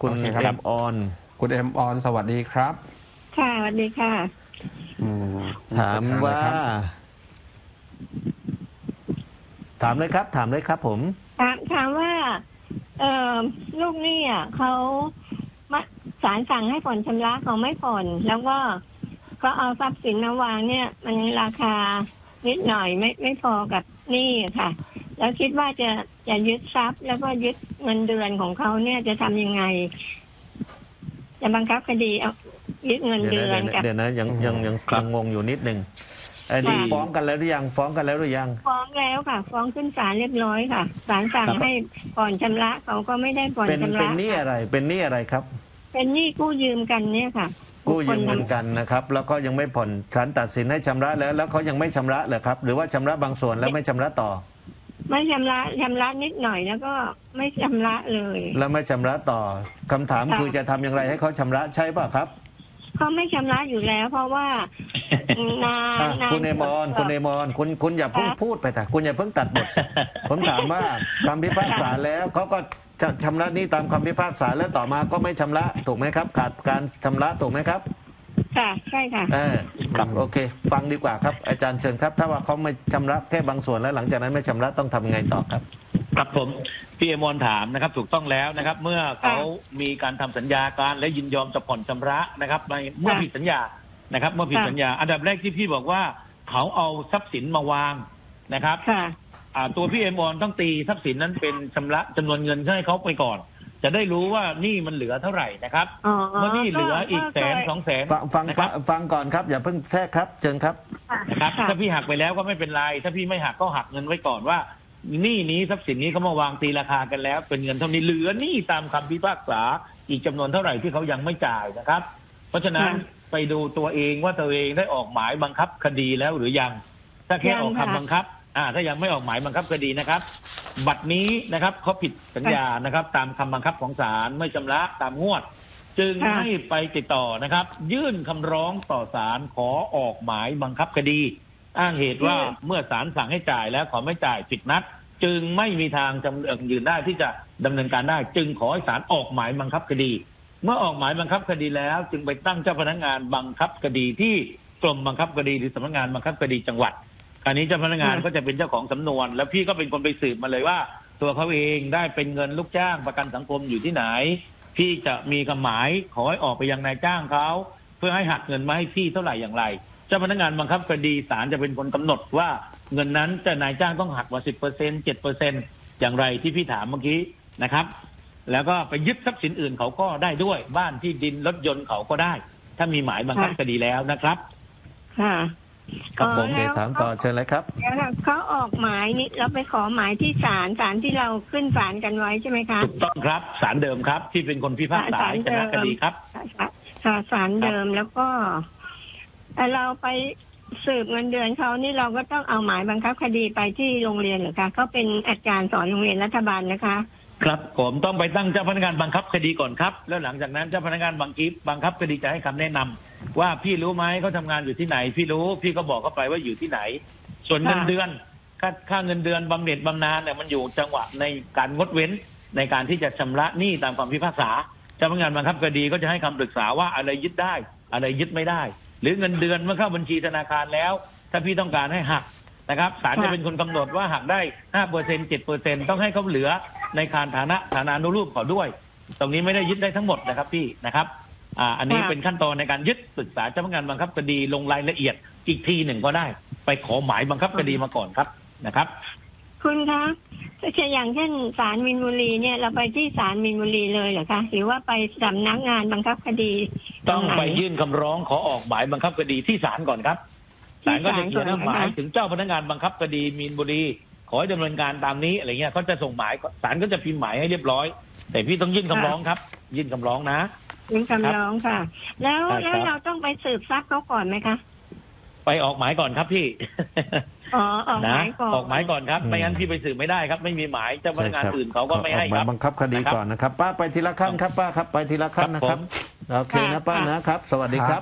คุณโอเคครับ เอ็มออน คุณเอ็มออนสวัสดีครับค่ะสวัสดีค่ะ อืมถามว่าถเลยครับถามเลยครับ ถามเลยครับ ผมถามถามว่า เอ่อลูกหนี้อะเขามาศาลสั่งให้ผ่อนชำระเขาไม่ผ่อน แล้วก็ก็เอาทรัพย์สินมาวางเนี่ย มันราคานิดหน่อยไม่ไม่พอกับหนี้อะค่ะ แล้วคิดว่าจะจะยึดทรัพย์ แล้วก็ยึดเงินเดือนของเขาเนี่ยจะทำยังไง จะบังคับคดีเอายึดเงินเดี๋ยวเดือนนะกับเดี๋ยวนะยังยังยังครับ ยังงงอยู่นิดหนึ่งไอ้นี่ค่ะฟ้องกันแล้วหรือยังฟ้องกันแล้วหรือยัง ฟ้องแล้วค่ะ ฟ้องขึ้นศาลเรียบร้อยค่ะศาลสั่งครับ ให้ผ่อนชำระเขาก็ไม่ได้ผ่อนเป็นชำเป็นระหนี้อะไรเป็นหนี้อะไรครับ เป็นหนี้กู้ยืมกันเนี่ยค่ะกู้ยืมบุคคลเงินกันนะครับ แล้วก็ยังไม่ผ่อนศาลตัดสินให้ชำระแล้ว แล้วเขายังไม่ชำระเหรอครับ หรือว่าชำระบางส่วนแล้วไม่ชำระต่อ ไม่ชำระชำระนิดหน่อยแล้วก็ไม่ชำระเลย แล้วไม่ชำระต่อคำถามค่ะ คือจะทำอย่างไรให้เขาชำระใช่ป่ะครับเขาไม่ชำระอยู่แล้ว เพราะว่า นาอะนาคุณเอมอนคุณเอมอนคุณคุณอย่าเพิ่งค่ะพูดไปแต่คุณอย่าเพิ่งตัดบทสิผมถามว่าคำพิพากษาแล้วเขาก็จะชำระหนี้ตามคำพิพากษาแล้วต่อมาก็ไม่ชำระถูกไหมครับ ขาดการชำระถูกไหมครับ ค่ะใช่ค่ะเออครับ โอเค ฟังดีกว่าครับอาจารย์เชิญครับ ถ้าว่าเขาไม่ชำระแค่บางส่วนแล้วหลังจากนั้นไม่ชำระต้องทำไงต่อครับ ครับผมพี่เอมอนถามนะครับถูกต้องแล้วนะครับ เมื่อเขามีการทำสัญญาการและยินยอมจะผ่อนชำระนะครับในเมื่อผิดสัญญานะครับ เมื่อผิดค่ะ สัญญา อันดับแรกที่พี่บอกว่าเขาเอาทรัพย์สินมาวางนะครับ ค่ะ อ่าตัวพี่เอมอนต้องตีทรัพย์สินนั้นเป็นชำระจำนวนเงินให้เขาไปก่อน จะได้รู้ว่านี่มันเหลือเท่าไหร่นะครับอ๋อเมื่อนี่เหลืออีกแสนสองแสนฟังฟังนะครับฟังก่อนครับ อย่าเพิ่งแทรกครับ เชิญครับนะครับค่ะ ถ้าพี่หักไปแล้วก็ไม่เป็นไร ถ้าพี่ไม่หักก็หักเงินไว้ก่อนว่าหนี้นี้ทรัพย์สินนี้เขามาวางตีราคากันแล้ว เป็นเงินเท่านี้เหลือหนี้ตามคำพิพากษาอีกจำนวนเท่าไหร่ที่เขายังไม่จ่ายนะครับ เพราะฉะนั้นค่ะ ไปดูตัวเองว่าตัวเองได้ออกหมายบังคับคดีแล้วหรือยัง ถ้าแค่ยังออกค่ะคำบังคับ อ่าถ้ายังไม่ออกหมายบังคับคดีนะครับ บัตรนี้นะครับเขาผิดสัญญานะครับ ตามคำบังคับของศาลไม่ชำระตามงวด จึงค่ะให้ไปติดต่อนะครับ ยื่นคำร้องต่อศาลขอออกหมายบังคับคดี อ้างเหตุว่าเมื่อศาลสั่งให้จ่ายแล้วขอไม่จ่ายผิดนัด จึงไม่มีทางจำเอ่อยืนได้ที่จะดำเนินการได้ จึงขอให้ศาลออกหมายบังคับคดี เมื่อออกหมายบังคับคดีแล้ว จึงไปตั้งเจ้าพนักงานบังคับคดีที่กรมบังคับคดีหรือสำนักงานบังคับคดีจังหวัด อันนี้เจ้าพนักงานค่ะก็จะเป็นเจ้าของสำนวน แล้วพี่ก็เป็นคนไปสืบมาเลยว่า ตัวเขาเองได้เป็นเงินลูกจ้างประกันสังคมอยู่ที่ไหน พี่จะมีกำหมายขอให้ออกไปยังนายจ้างเขาเพื่อให้หักเงินมาให้พี่เท่าไหร่อย่างไร เจ้าพนักงานบังคับคดีศาลจะเป็นคนกำหนดว่าเงินนั้นจะนายจ้างต้องหักมาสิบเปอร์เซ็นเจ็ดเปอร์เซ็นอย่างไรที่พี่ถามเมื่อกี้นะครับ แล้วก็ไปยึดทรัพย์สินอื่นเขาก็ได้ด้วย บ้านที่ดินรถยนต์เขาก็ได้ ถ้ามีหมายบังคับค่ะคดีแล้วนะครับ ค่ะ ครับผมโอเคแล้วถามต่อเชิญเลยครับ แล้วเขาออกหมายนี่เราไปขอหมายที่ศาลศาลที่เราขึ้นศาลกันไว้ใช่ไหมคะถูกต้องครับศาลเดิมครับ ที่เป็นคนพิพากษาศาลให้ชนะเดิมคดีครับค่ะศาลเดิมแล้วก็เอ่อเราไปสืบเงินเดือนเขานี่เราก็ต้องเอาหมายบังคับคดีไปที่โรงเรียนเหรือคะเขาเป็นอาจารย์สอนโรงเรียนรัฐบาลนะคะ ครับผมต้องไปตั้งเจ้าพนักงานบังคับคดีก่อนครับ แล้วหลังจากนั้นเจ้าพนักงานบังคับบังคับคดีจะให้คำแนะนำว่าพี่รู้ไหมเขาทำงานอยู่ที่ไหน พี่รู้พี่ก็บอกเขาไปว่าอยู่ที่ไหน ส่วนเงินเดือนค่าค่าเงินเดือนบำเหน็จบำนาญเนี่ยมันอยู่จังหวะในการงดเว้นในการที่จะชำระหนี้ตามความพิพากษาเจ้าพนักงานบังคับคดีก็จะให้คำปรึกษาว่าอะไรยึดได้ อะไรยึดไม่ได้ หรือเงินเดือนเมื่อเข้าบัญชีธนาคารแล้ว ถ้าพี่ต้องการให้หักนะครับศาลจะเป็นคนกำหนดว่าหักได้ห้าเปอร์เซ็นเจ็ดเปอร์เซ็นต้องให้เขาเหลือ ในการฐานะฐานานุรูปเขาด้วย ตรงนี้ไม่ได้ยึดได้ทั้งหมดนะครับพี่นะครับอ่าอันนี้ค่ะ เป็นขั้นตอนในการยึดปรึกษาเจ้าพนักงานบังคับคดีลงรายละเอียดอีกทีหนึ่งก็ได้ ไปขอหมายบังคับคดีมาก่อนครับนะครับ คุณคะเช่นอย่างเช่นศาลมินบุรีเนี่ย เราไปที่ศาลมินบุรีเลยเหรอคะหรือว่าไปสำนักงานบังคับคดีต้องไปตรงหน ยื่นคำร้องขอออกหมายบังคับคดีที่ศาลก่อนครับศาลก็จะเขียนหมายถึงเจ้าพนักงานบังคับคดีมีนบุรี ขอให้ดำเนินการตามนี้อะไรเงี้ยเขาจะส่งหมายศาลก็จะพิมพ์หมายให้เรียบร้อย แต่พี่ต้องยื่นคำร้องครับ ยื่นคำร้องนะเป็นคำร้องค่ะ แล้วใช่ครับ แล้วเราต้องไปสืบทรัพย์เขาก่อนไหมคะไปออกหมายก่อนครับพี่ อ๋อออกหนะมายก่อน ออกหมายก่อนครับอืม ไม่งั้นพี่ไปสืบไม่ได้ครับ ไม่มีหมายเจ้าพนักงานใช่ครับอื่นเขาก็ไม่ให้ออคมารับบังคับคดีนะครับก่อนนะครับ ป้าไปทีละขั้นครับป้าครับไปทีละขั้นนะครับโอเคนะป้านะครับ สวัสดีครับ